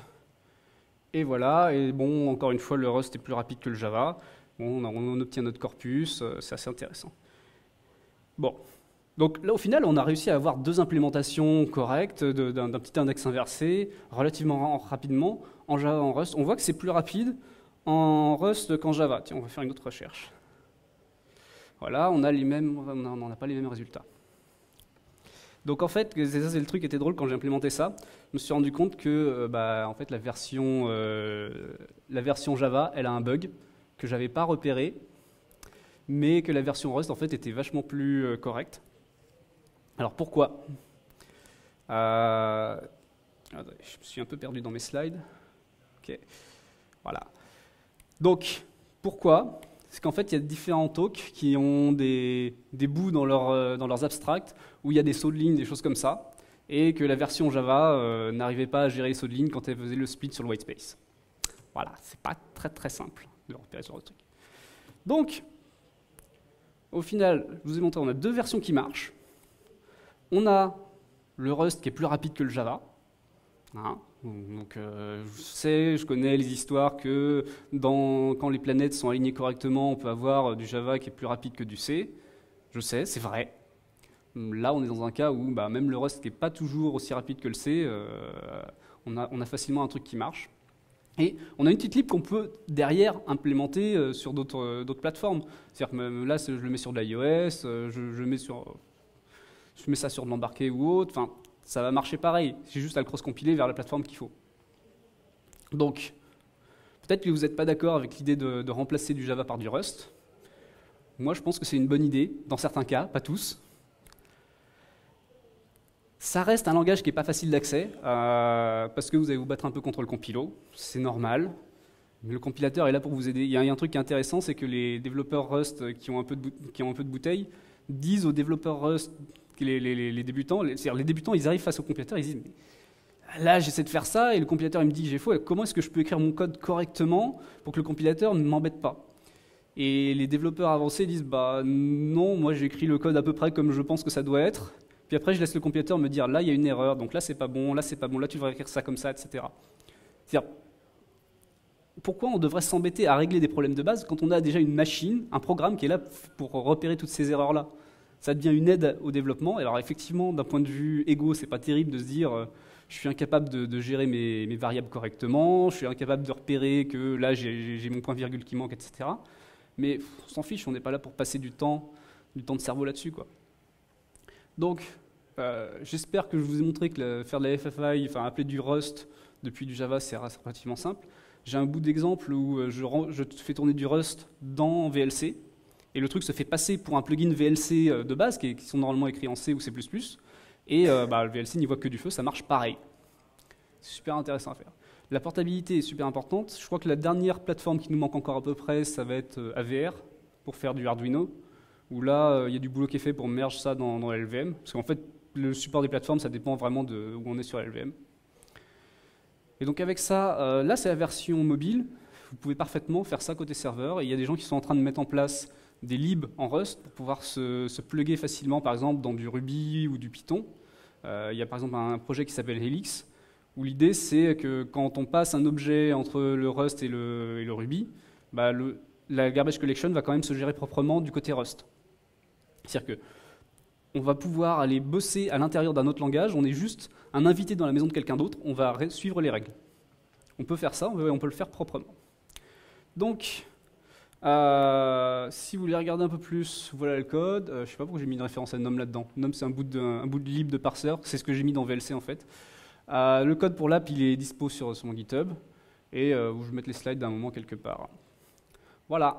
Et voilà, et bon, encore une fois, le Rust est plus rapide que le Java on, obtient notre corpus, euh, c'est assez intéressant. Bon, donc là au final, on a réussi à avoir deux implémentations correctes d'un petit index inversé relativement rapidement en Java en Rust. On voit que c'est plus rapide en Rust qu'en Java. Tiens, on va faire une autre recherche. Voilà, on a les mêmes, n'a pas les mêmes résultats. Donc en fait, c'est le truc qui était drôle quand j'ai implémenté ça. Je me suis rendu compte que euh, bah, en fait, euh, la version Java, elle a un bug que j'avais pas repéré, mais que la version Rust en fait était vachement plus euh, correcte. Alors pourquoi? Euh, Je me suis un peu perdu dans mes slides. Ok, voilà. Donc pourquoi? C'est qu'en fait il y a différents talks qui ont des, des bouts dans, leur, euh, dans leurs abstracts où il y a des sauts de ligne, des choses comme ça, et que la version Java n'arrivait pas à gérer les sauts de ligne quand elle faisait le split sur le white space. Voilà, c'est pas très très simple repérer truc. Donc, au final, je vous ai montré, on a deux versions qui marchent. On a le Rust qui est plus rapide que le Java. Hein. donc, euh, je sais, je connais les histoires que quand les planètes sont alignées correctement, on peut avoir du Java qui est plus rapide que du C. Je sais, c'est vrai. Là, on est dans un cas où bah, même le Rust qui n'est pas toujours aussi rapide que le C, euh, on a facilement un truc qui marche. Et on a une petite lib qu'on peut derrière implémenter euh, sur euh, d'autres plateformes. C'est-à-dire que là, je le mets sur de l'iOS, euh, je, mets sur, je mets ça sur de l'embarqué ou autre. Enfin, ça va marcher pareil. C'est juste à le cross-compiler vers la plateforme qu'il faut. Donc, peut-être que vous n'êtes pas d'accord avec l'idée de, de remplacer du Java par du Rust. Moi, je pense que c'est une bonne idée, dans certains cas, pas tous. Ça reste un langage qui n'est pas facile d'accès, euh, parce que vous allez vous battre un peu contre le compilo, c'est normal. Mais le compilateur est là pour vous aider. Il y a un truc qui est intéressant, c'est que les développeurs Rust qui ont un peu de, bouteille disent aux développeurs Rust, les, les, débutants, c'est-à-dire les débutants, ils arrivent face au compilateur, ils disent là j'essaie de faire ça et le compilateur il me dit j'ai faux, comment est-ce que je peux écrire mon code correctement pour que le compilateur ne m'embête pas? Et les développeurs avancés disent bah non, moi j'écris le code à peu près comme je pense que ça doit être puis après, je laisse le compilateur me dire là, il y a une erreur, donc là, c'est pas bon, là, c'est pas bon, là, tu devrais écrire ça comme ça, etc. C'est-à-dire, pourquoi on devrait s'embêter à régler des problèmes de base quand on a déjà une machine, un programme qui est là pour repérer toutes ces erreurs-là? Ça devient une aide au développement. Alors, effectivement, d'un point de vue égo, c'est pas terrible de se dire euh, je suis incapable de, gérer mes, variables correctement, je suis incapable de repérer que là j'ai mon point virgule qui manque, etc. Mais on s'en fiche, on n'est pas là pour passer du temps, du temps de cerveau là-dessus. quoi. Donc, euh, j'espère que je vous ai montré que faire de la FFI, enfin appeler du Rust depuis du Java, c'est relativement simple. J'ai un bout d'exemple où euh, je, fais tourner du Rust dans VLC, et le truc se fait passer pour un plugin VLC euh, de base, qui, sont normalement écrits en C ou C++, et bah, le VLC n'y voit que du feu, ça marche pareil. C'est super intéressant à faire. La portabilité est super importante. Je crois que la dernière plateforme qui nous manque encore à peu près, ça va être AVR, pour faire du Arduino, où là, il y a du boulot qui est fait pour merger ça dans, dans LVM, parce qu'en fait, le support des plateformes, ça dépend vraiment de où on est sur LVM. Et donc avec ça, là c'est la version mobile, vous pouvez parfaitement faire ça côté serveur, et il y a des gens qui sont en train de mettre en place des libs en Rust pour pouvoir se, plugger facilement, par exemple, dans du Ruby ou du Python. Euh, il y a par exemple un projet qui s'appelle Helix, où l'idée c'est que quand on passe un objet entre le Rust et le, Ruby, bah la garbage collection va quand même se gérer proprement du côté Rust. C'est-à-dire que on va pouvoir aller bosser à l'intérieur d'un autre langage, on est juste un invité dans la maison de quelqu'un d'autre, on va suivre les règles. On peut faire ça, on peut le faire proprement. Donc, euh, si vous voulez regarder un peu plus, voilà le code. Euh, je ne sais pas pourquoi j'ai mis une référence à NOM là-dedans. NOM, c'est un, bout de, de lib de parseur. C'est ce que j'ai mis dans VLC en fait. Euh, le code pour l'app, il est dispo sur, mon GitHub. Et je vais mettre les slides d'un moment quelque part. Voilà.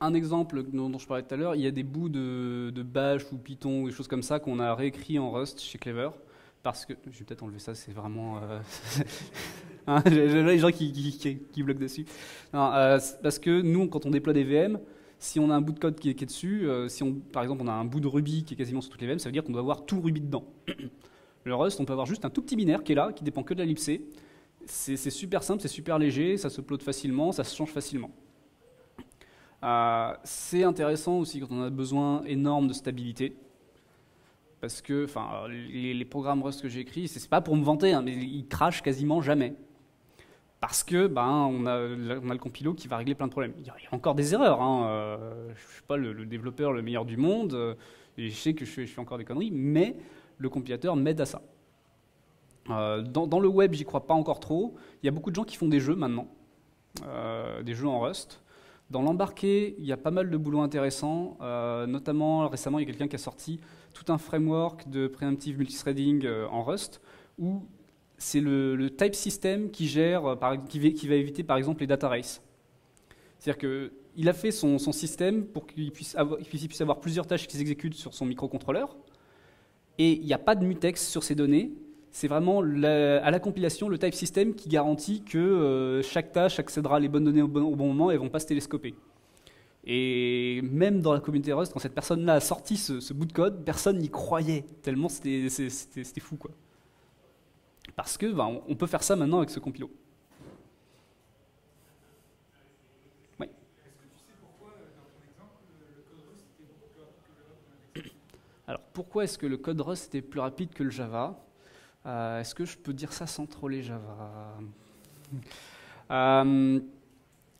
un exemple dont, je parlais tout à l'heure, il y a des bouts de, Bash ou Python ou des choses comme ça qu'on a réécrit en Rust chez Clever. Parce que, je vais peut-être enlever ça, c'est vraiment. Euh, hein, les gens qui, bloquent dessus. Euh, parce que nous, quand on déploie des VM, si on a un bout de code qui est, dessus, si on, par exemple on a un bout de Ruby qui est quasiment sur toutes les VM, ça veut dire qu'on doit avoir tout Ruby dedans. Le Rust, on peut avoir juste un tout petit binaire qui est là, qui dépend que de la libc. C'est super simple, c'est super léger, ça se plot facilement, ça se change facilement. Euh, c'est intéressant aussi quand on a besoin énorme de stabilité. Parce que les, programmes Rust que j'ai écrits, c'est pas pour me vanter, hein, mais ils crachent quasiment jamais. Parce que ben, on, a, le compilo qui va régler plein de problèmes. Il y a encore des erreurs. Hein. Euh, je ne suis pas le, développeur le meilleur du monde, euh, et je sais que je fais, encore des conneries, mais le compilateur m'aide à ça. dans, dans, le web, j'y crois pas encore trop. Il y a beaucoup de gens qui font des jeux maintenant, des jeux en Rust. Dans l'embarqué, il y a pas mal de boulot intéressant. Euh, notamment, récemment, il y a quelqu'un qui a sorti tout un framework de preemptive multithreading euh, en Rust, où c'est le, type system qui, gère, euh, qui, va, éviter, par exemple, les data races. C'est-à-dire qu'il a fait son, système pour qu'il puisse, puisse, avoir plusieurs tâches qui s'exécutent sur son microcontrôleur, et il n'y a pas de mutex sur ces données, c'est vraiment à la compilation le type system qui garantit que euh, chaque tâche accédera les bonnes données au bon, moment et ne vont pas se télescoper. Et même dans la communauté Rust, quand cette personne-là a sorti ce, bout de code, personne n'y croyait, tellement c'était fou. Quoi. Parce que ben, on peut faire ça maintenant avec ce compilo. Oui. Alors pourquoi est-ce que le code Rust était plus rapide que le Java? Euh, est-ce que je peux dire ça sans troller Java? Euh,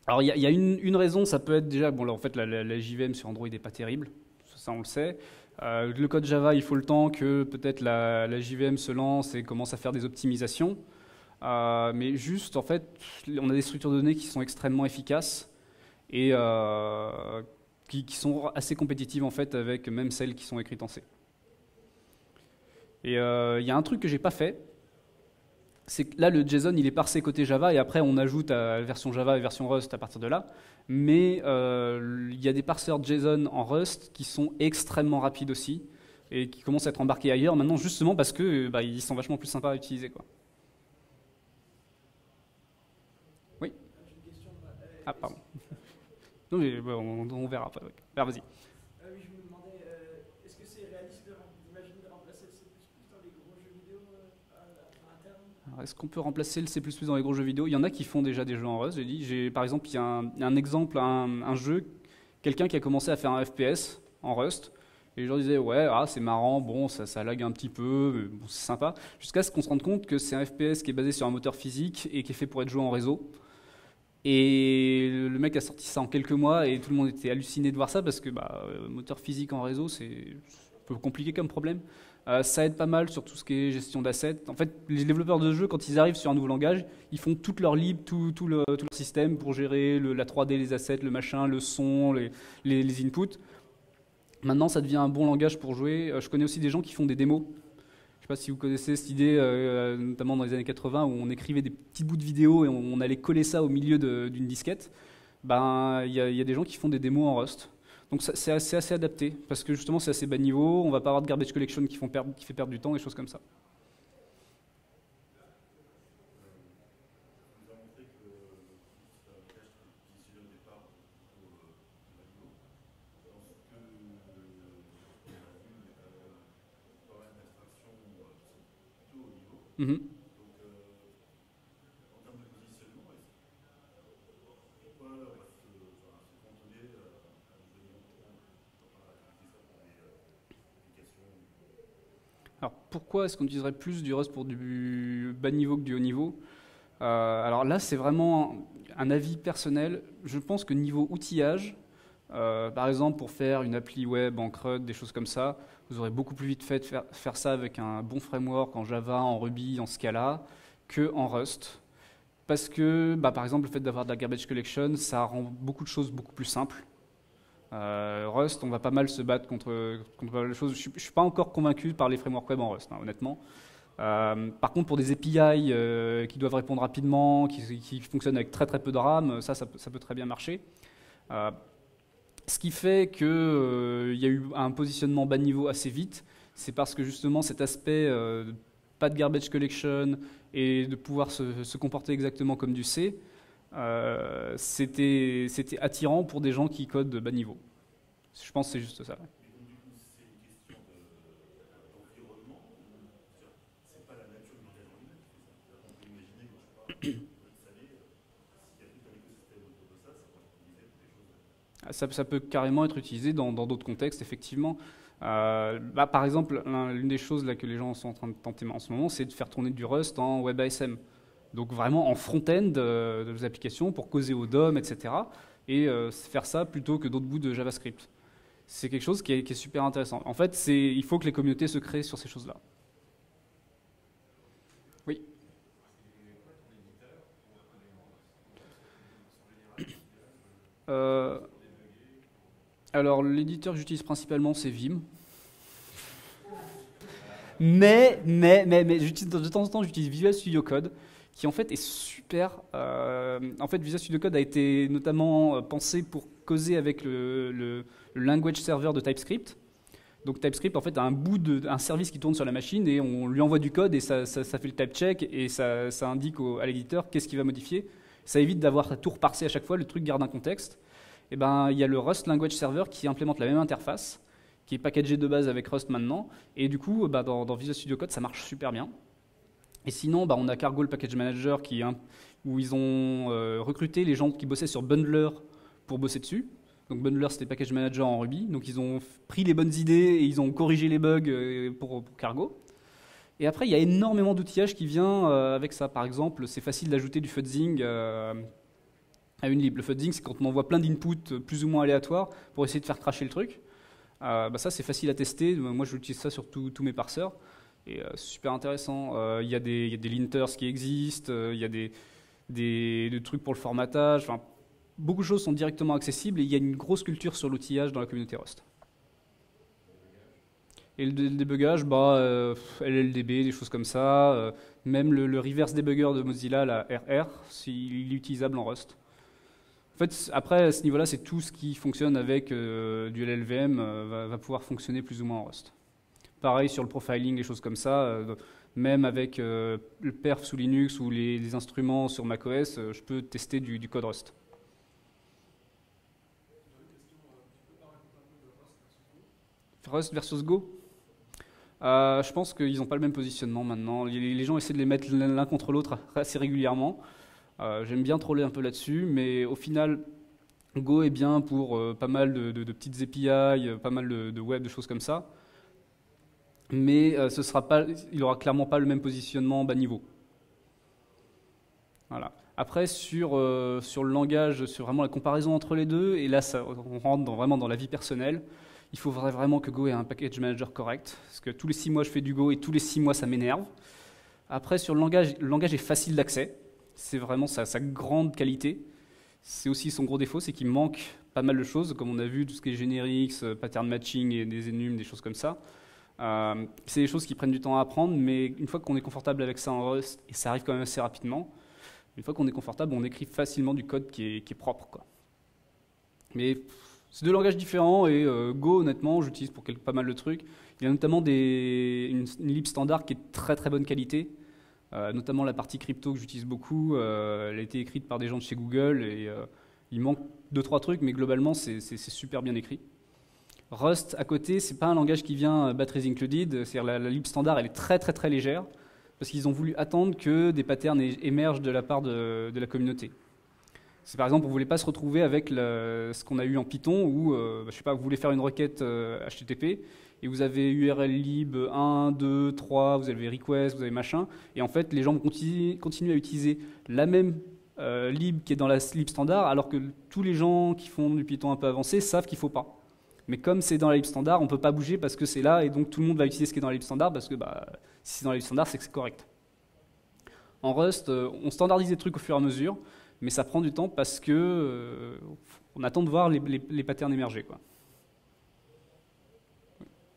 Alors, il y, a une, raison, ça peut être déjà, bon, là, en fait, la, JVM sur Android n'est pas terrible, ça on le sait. Euh, le code Java, il faut le temps que peut-être la, JVM se lance et commence à faire des optimisations. mais juste, en fait, on a des structures de données qui sont extrêmement efficaces et qui, qui, sont assez compétitives en fait avec même celles qui sont écrites en C. Et euh, il y a un truc que j'ai pas fait, c'est que là, le JSON, il est parsé côté Java, et après, on ajoute version Java et version Rust à partir de là. Mais euh, il y a des parseurs JSON en Rust qui sont extrêmement rapides aussi, et qui commencent à être embarqués ailleurs maintenant, justement parce que bah, ils sont vachement plus sympas à utiliser. Quoi. Oui? Ah, pardon. non, mais on, verra après. Alors, vas-y. Est-ce qu'on peut remplacer le C++ dans les gros jeux vidéo? Il y en a qui font déjà des jeux en Rust. J'ai dit, par exemple, il y a un, exemple, un, jeu, quelqu'un qui a commencé à faire un FPS en Rust. Et les gens disaient, ouais, ah, c'est marrant, bon, ça, ça lag un petit peu, bon, c'est sympa. Jusqu'à ce qu'on se rende compte que c'est un FPS qui est basé sur un moteur physique et qui est fait pour être joué en réseau. Et le mec a sorti ça en quelques mois et tout le monde était halluciné de voir ça parce que bah, euh, moteur physique en réseau, c'est un peu compliqué comme problème. Euh, ça aide pas mal sur tout ce qui est gestion d'assets. En fait, les développeurs de jeux, quand ils arrivent sur un nouveau langage, ils font toute leur lib, tout, tout, le, tout leur système pour gérer la 3D, les assets, le machin, le son, les, inputs. Maintenant, ça devient un bon langage pour jouer. Euh, je connais aussi des gens qui font des démos sais pas si vous connaissez cette idée, euh, notamment dans les années 80, où on écrivait des petits bouts de vidéo et on, allait coller ça au milieu d'une disquette. Ben, il y, a des gens qui font des démos en Rust. Donc c'est assez, adapté, parce que justement c'est assez bas niveau, on va pas avoir de garbage collection qui, font perdre, qui fait perdre du temps, et choses comme ça. Mhm. Pourquoi est-ce qu'on utiliserait plus du Rust pour du bas niveau que du haut niveau euh, Alors là, c'est vraiment un avis personnel. Je pense que niveau outillage, euh, par exemple, pour faire une appli web en CRUD, des choses comme ça, vous aurez beaucoup plus vite fait de faire, ça avec un bon framework en Java, en Ruby, en Scala, que en Rust. Parce que, bah, par exemple, le fait d'avoir de la garbage collection, ça rend beaucoup de choses beaucoup plus simples. Euh, Rust, on va pas mal se battre contre, contre les choses. Je ne suis pas encore convaincu par les frameworks web en Rust, hein, honnêtement. Euh, par contre, pour des API qui doivent répondre rapidement, qui, qui, fonctionnent avec très très peu de RAM, ça, ça, peut très bien marcher. Ce qui fait qu'il euh, y a eu un positionnement bas niveau assez vite, c'est parce que justement cet aspect euh, pas de garbage collection et de pouvoir se, comporter exactement comme du C, euh, c'était attirant pour des gens qui codent de bas niveau. Je pense que c'est juste ça. ça, peut carrément être utilisé dans d'autres contextes, effectivement. Euh, bah, par exemple, l'une des choses là, que les gens sont en train de tenter en ce moment, c'est de faire tourner du Rust en WebASM. Donc vraiment en front-end euh, de vos applications pour causer au DOM, etc. Et euh, faire ça plutôt que d'autres bouts de JavaScript. C'est quelque chose qui est, super intéressant. En fait, il faut que les communautés se créent sur ces choses-là. Oui. Euh, alors, l'éditeur que j'utilise principalement, c'est Vim. Mais, mais, mais, mais de temps en temps, j'utilise Visual Studio Code, qui en fait est super. Euh, en fait, Visual Studio Code a été notamment euh, pensé pour causer avec le, language server de TypeScript. Donc TypeScript, en fait, a un bout de, un service qui tourne sur la machine et on lui envoie du code et ça, fait le type check et ça, indique à l'éditeur qu'est-ce qu'il va modifier. Ça évite d'avoir à tout reparser à chaque fois, le truc garde un contexte. Eh ben, il y a le Rust Language Server qui implémente la même interface, qui est packagé de base avec Rust maintenant. Et du coup, bah, dans, Visual Studio Code, ça marche super bien. Et sinon, bah, on a Cargo, le package manager, où ils ont euh, recruté les gens qui bossaient sur Bundler pour bosser dessus. Donc Bundler, c'était package manager en Ruby. Donc ils ont pris les bonnes idées et ils ont corrigé les bugs euh, pour, Cargo. Et après, il y a énormément d'outillage qui vient euh, avec ça. Par exemple, c'est facile d'ajouter du fuzzing à une lib. Le fuzzing, c'est quand on envoie plein d'inputs plus ou moins aléatoires pour essayer de faire cracher le truc. Bah ça, c'est facile à tester. Moi, j'utilise ça sur tous mes parseurs. Et euh, super intéressant. Euh, il y, a des linters qui existent, il y a des, trucs pour le formatage. Beaucoup de choses sont directement accessibles et il y a une grosse culture sur l'outillage dans la communauté Rust. Et le débugage, bah, LLDB, des choses comme ça. même le, reverse debugger de Mozilla, la RR, il est utilisable en Rust. En fait, après, à ce niveau-là, c'est tout ce qui fonctionne avec euh, du LLVM euh, va, pouvoir fonctionner plus ou moins en Rust. Pareil sur le profiling, les choses comme ça. Euh, même avec le perf sous Linux ou les, instruments sur macOS, je peux tester du, code Rust. Rust versus Go? Euh, je pense qu'ils n'ont pas le même positionnement maintenant. Les, gens essaient de les mettre l'un contre l'autre assez régulièrement. Euh, j'aime bien troller un peu là-dessus, mais au final, Go est bien pour euh, pas mal de, petites API, pas mal de, web, de choses comme ça. Mais ce sera pas, il n'aura clairement pas le même positionnement bas niveau. Voilà. Après, sur, sur le langage, sur vraiment la comparaison entre les deux, et là, ça, on rentre vraiment dans la vie personnelle il faudrait vraiment que Go ait un package manager correct, parce que tous les six mois je fais du Go et tous les six mois ça m'énerve. Après sur le langage, le langage est facile d'accès, c'est vraiment sa, grande qualité. C'est aussi son gros défaut, c'est qu'il manque pas mal de choses, comme on a vu tout ce qui est générique, euh, pattern matching et des énumes, des choses comme ça. Euh, c'est des choses qui prennent du temps à apprendre, mais une fois qu'on est confortable avec ça en Rust, et ça arrive quand même assez rapidement, une fois qu'on est confortable, on écrit facilement du code qui est, propre. Mais c'est deux langages différents et euh, Go, honnêtement, j'utilise pour pas mal de trucs. Il y a notamment des, une, lib standard qui est très très bonne qualité, euh, notamment la partie crypto que j'utilise beaucoup. Elle a été écrite par des gens de chez Google et il manque deux trois trucs, mais globalement c'est super bien écrit. Rust à côté, c'est pas un langage qui vient batteries included, c'est-à-dire la, lib standard, elle est très très très légère parce qu'ils ont voulu attendre que des patterns émergent de la part de la communauté. C'est par exemple, ne voulez pas se retrouver avec ce qu'on a eu en Python où, euh, je sais pas, vous voulez faire une requête HTTP euh, et vous avez URL lib 1, 2, 3, vous avez request, vous avez machin, et en fait, les gens vont continuer, à utiliser la même euh, lib qui est dans la lib standard, alors que tous les gens qui font du Python un peu avancé savent qu'il ne faut pas. Mais comme c'est dans la lib standard, on ne peut pas bouger parce que c'est là, et donc tout le monde va utiliser ce qui est dans la lib standard, parce que bah, si c'est dans la lib standard, c'est que c'est correct. En Rust, on standardise les trucs au fur et à mesure mais ça prend du temps parce que euh, on attend de voir les, les, patterns émerger. Quoi.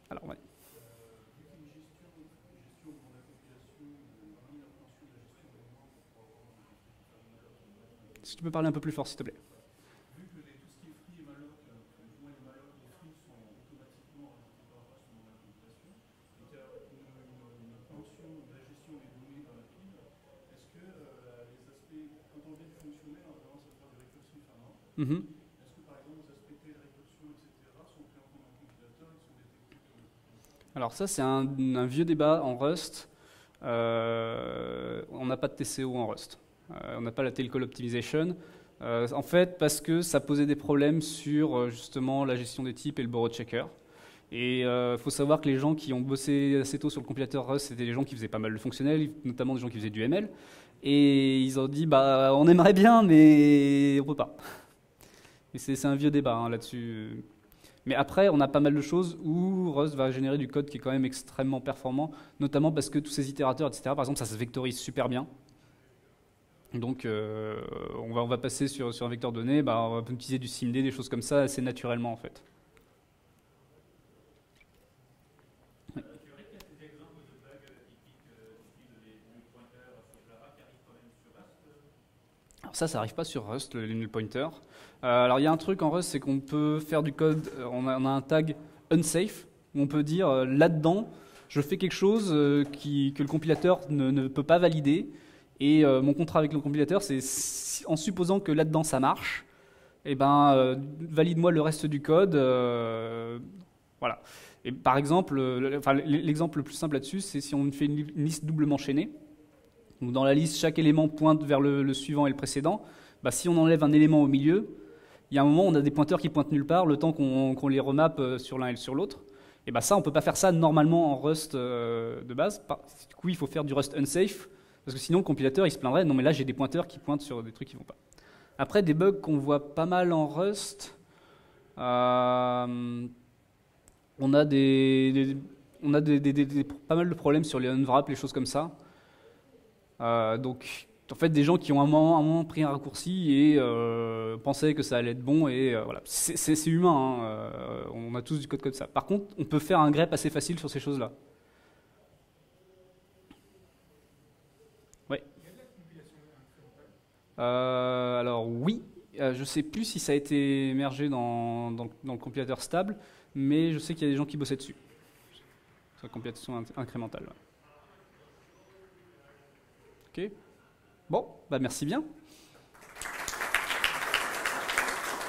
Alors, ouais. Si tu peux parler un peu plus fort, s'il te plaît. Mhm. Détectés Alors ça, c'est un, vieux débat en Rust. Euh, on n'a pas de TCO en Rust. Euh, on n'a pas la tail call optimization. Euh, en fait, parce que ça posait des problèmes sur justement la gestion des types et le borrow checker. Et il faut savoir que les gens qui ont bossé assez tôt sur le compilateur Rust, c'était des gens qui faisaient pas mal de fonctionnels, notamment des gens qui faisaient du ML. Et ils ont dit, bah, on aimerait bien, mais on peut pas. Et c'est un vieux débat hein, là-dessus. Mais après, on a pas mal de choses où Rust va générer du code qui est quand même extrêmement performant, notamment parce que tous ces itérateurs, etc., par exemple, ça se vectorise super bien. Donc, euh, on, va, passer sur, sur un vecteur donné, bah, on va utiliser du SIMD, des choses comme ça, assez naturellement en fait. Ça, ça n'arrive pas sur Rust, les null pointers. Euh, alors il y a un truc en Rust, c'est qu'on peut faire du code, euh, on a, un tag unsafe, où on peut dire euh, là-dedans, je fais quelque chose que le compilateur ne, peut pas valider, et mon contrat avec le compilateur, c'est en supposant que là-dedans ça marche, eh ben, valide-moi le reste du code. voilà. Et par exemple, l'exemple le plus simple là-dessus, c'est si on fait une liste doublement chaînée. Donc dans la liste, chaque élément pointe vers le, suivant et le précédent. Bah, si on enlève un élément au milieu, il y a un moment, on a des pointeurs qui pointent nulle part, le temps qu'on les remappe euh, sur l'un et sur l'autre. Et bah ça, on ne peut pas faire ça normalement en Rust euh, de base. Du coup, il faut faire du Rust unsafe, parce que sinon, le compilateur, il se plaindrait, non mais là, j'ai des pointeurs qui pointent sur des trucs qui ne vont pas. Après, des bugs qu'on voit pas mal en Rust, euh, on a, des, on a pas mal de problèmes sur les unwrap, les choses comme ça. Donc, en fait des gens qui ont un moment, un moment pris un raccourci et euh, pensaient que ça allait être bon et euh, voilà. C'est humain hein, euh, on a tous du code comme ça. Par contre on peut faire un grep assez facile sur ces choses là oui alors oui. Je sais plus si ça a été émergé dans, dans, le compilateur stable mais je sais qu'il y a des gens qui bossaient dessus. Sur la compilation incrémentale ok Bon, bah merci bien.